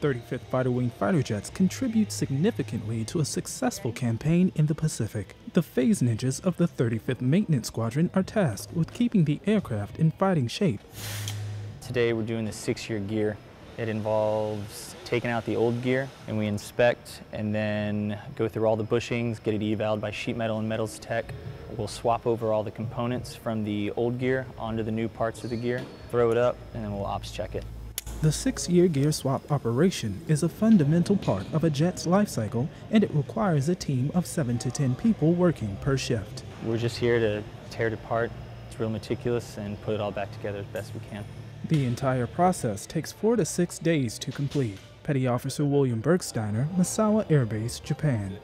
35th Fighter Wing fighter jets contribute significantly to a successful campaign in the Pacific. The phase ninjas of the 35th Maintenance Squadron are tasked with keeping the aircraft in fighting shape. Today we're doing the six-year gear. It involves taking out the old gear and we inspect and then go through all the bushings, get it evaled by sheet metal and metals tech. We'll swap over all the components from the old gear onto the new parts of the gear, throw it up, and then we'll ops check it. The six-year gear swap operation is a fundamental part of a jet's life cycle and it requires a team of 7 to 10 people working per shift. We're just here to tear it apart. It's real meticulous and put it all back together as best we can. The entire process takes 4 to 6 days to complete. Petty Officer William Berksteiner, Misawa Air Base, Japan.